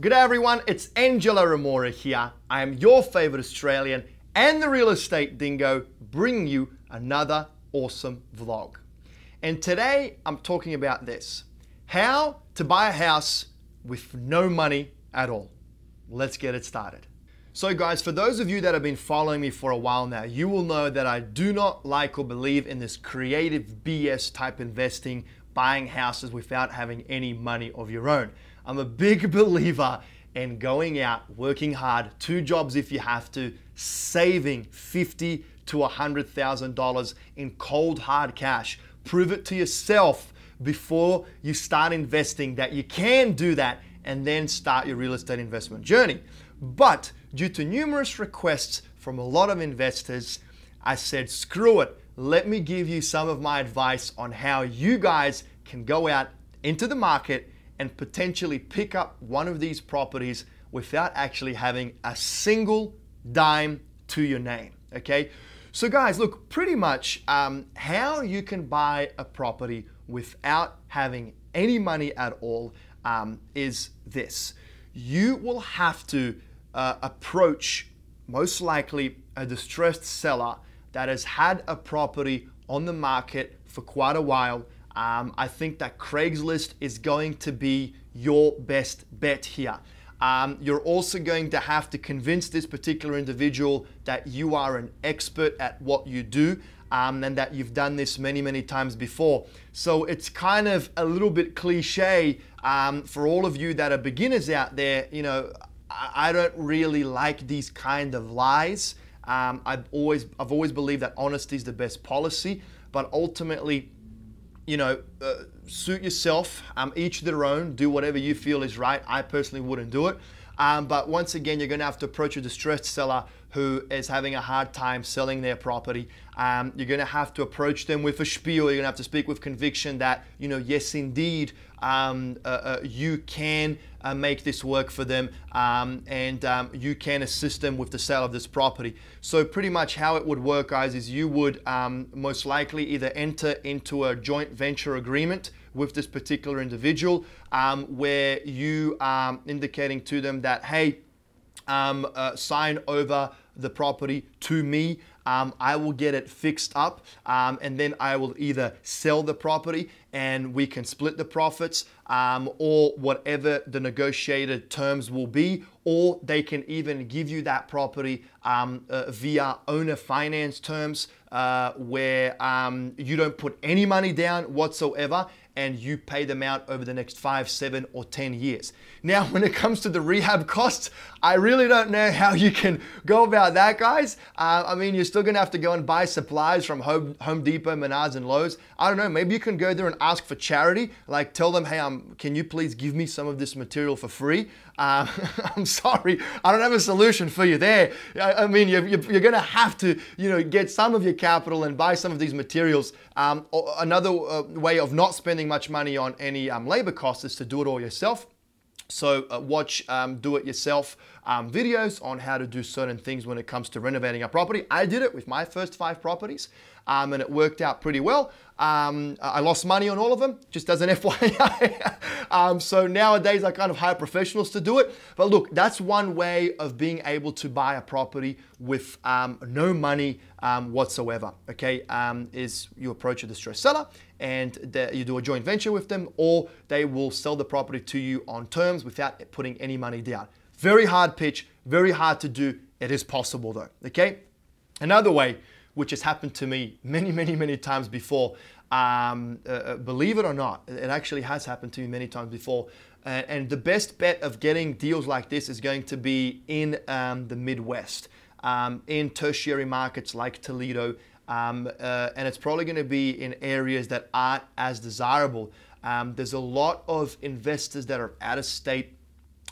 Good day, everyone. It's Engelo Rumora here. I am your favorite Australian and the real estate dingo, bringing you another awesome vlog. And today I'm talking about this how to buy a house with no money at all. Let's get it started. So, guys, for those of you that have been following me for a while now, you will know that I do not like or believe in this creative BS type investing, buying houses without having any money of your own. I'm a big believer in going out, working hard, two jobs if you have to, saving fifty to hundred thousand dollars in cold hard cash. Prove it to yourself before you start investing that you can do that and then start your real estate investment journey. But due to numerous requests from a lot of investors, I said, screw it. Let me give you some of my advice on how you guys can go out into the market and potentially pick up one of these properties without actually having a single dime to your name. Okay? So, guys, look, pretty much um, how you can buy a property without having any money at all um, is this. You will have to uh, approach, most likely, a distressed seller that has had a property on the market for quite a while. Um, I think that Craigslist is going to be your best bet here. Um, you're also going to have to convince this particular individual that you are an expert at what you do um, and that you've done this many, many times before. So it's kind of a little bit cliche um, for all of you that are beginners out there. You know, I, I don't really like these kind of lies. Um, I've always, I've always believed that honesty is the best policy, but ultimately, you know, uh, suit yourself. Um, each their own. Do whatever you feel is right. I personally wouldn't do it. Um, but once again, you're going to have to approach a distressed seller who is having a hard time selling their property. Um, you're going to have to approach them with a spiel. You're going to have to speak with conviction that, you know, yes, indeed, um, uh, uh, you can uh, make this work for them um, and um, you can assist them with the sale of this property. So, pretty much how it would work, guys, is you would um, most likely either enter into a joint venture agreement with this particular individual um, where you are indicating to them that, hey, uh, sign over the property to me. Um, I will get it fixed up um, and then I will either sell the property and we can split the profits um, or whatever the negotiated terms will be, or they can even give you that property um, uh, via owner finance terms uh, where um, you don't put any money down whatsoever and you pay them out over the next five, seven, or 10 years. Now, when it comes to the rehab costs, I really don't know how you can go about that, guys. Uh, I mean, you're still gonna have to go and buy supplies from Home, Home Depot, Menards, and Lowe's. I don't know, maybe you can go there and ask for charity, like tell them, hey, um, can you please give me some of this material for free? Uh, I'm sorry, I don't have a solution for you there. I, I mean, you're, you're, gonna have to, you know, get some of your capital and buy some of these materials. Um, another uh, way of not spending much money on any um, labor costs is to do it all yourself. So uh, watch um, do-it-yourself um, videos on how to do certain things when it comes to renovating a property. I did it with my first five properties um, and it worked out pretty well. Um, I lost money on all of them, just as an FYI. um, so nowadays I kind of hire professionals to do it. But look, that's one way of being able to buy a property with um, no money um, whatsoever. Okay, um, is you approach a distressed seller and the, you do a joint venture with them, or they will sell the property to you on terms without putting any money down. Very hard pitch, very hard to do. It is possible though. Okay, another way which has happened to me many, many, many times before. Um, uh, uh, believe it or not, it actually has happened to me many times before. Uh, and the best bet of getting deals like this is going to be in um, the Midwest, um, in tertiary markets like Toledo. Um, uh, and it's probably going to be in areas that aren't as desirable. Um, there's a lot of investors that are out of state,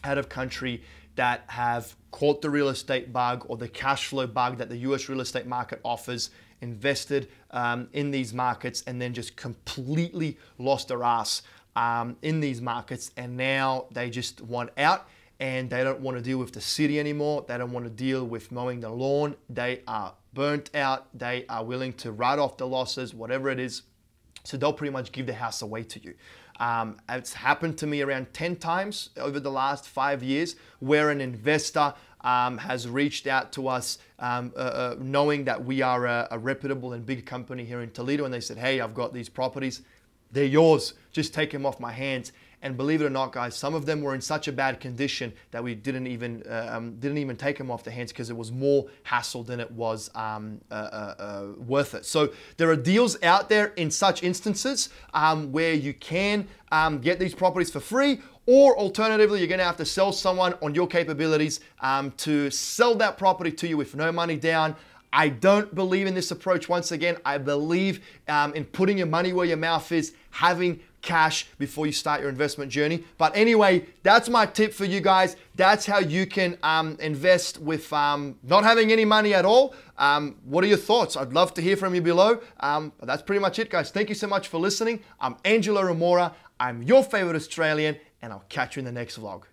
out of country, that have caught the real estate bug or the cash flow bug that the US real estate market offers, invested um, in these markets, and then just completely lost their ass um, in these markets. And now they just want out and they don't want to deal with the city anymore. They don't want to deal with mowing the lawn. They are burnt out. They are willing to write off the losses, whatever it is. So they'll pretty much give the house away to you. Um, it's happened to me around 10 times over the last five years where an investor um, has reached out to us um, uh, uh, knowing that we are a, a reputable and big company here in Toledo and they said, hey, I've got these properties. They're yours. Just take them off my hands. And believe it or not, guys, some of them were in such a bad condition that we didn't even uh, um, didn't even take them off the hands because it was more hassle than it was um, uh, uh, uh, worth it. So there are deals out there in such instances um, where you can um, get these properties for free, or alternatively, you're going to have to sell someone on your capabilities um, to sell that property to you with no money down. I don't believe in this approach. Once again, I believe um, in putting your money where your mouth is, having cash before you start your investment journey. But anyway, that's my tip for you guys. That's how you can um, invest with um, not having any money at all. Um, what are your thoughts? I'd love to hear from you below. Um, but that's pretty much it, guys. Thank you so much for listening. I'm Engelo Rumora. I'm your favorite Australian, and I'll catch you in the next vlog.